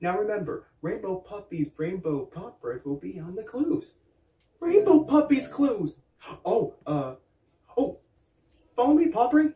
Now remember, Rainbow Puppy's Rainbow Pop will be on the clues. Rainbow Puppy's clues. Oh, uh, oh, follow me, Popper.